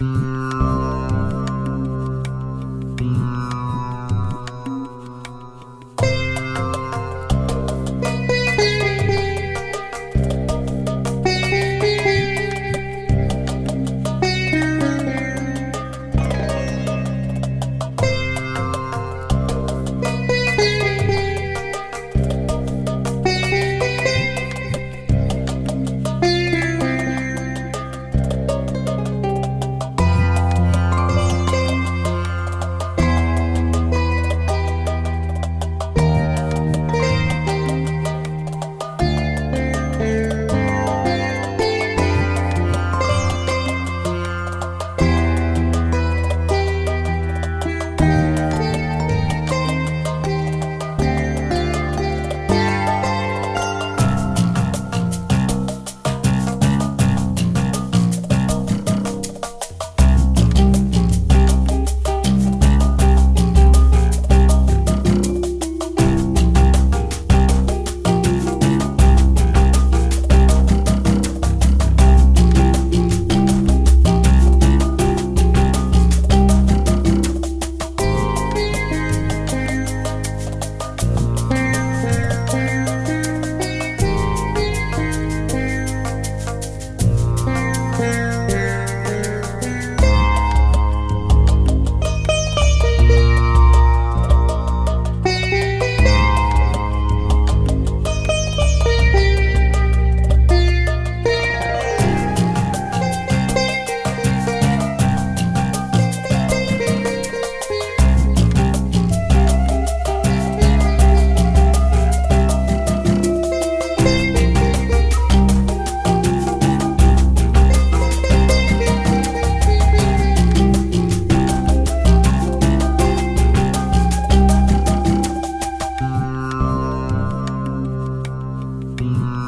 you be.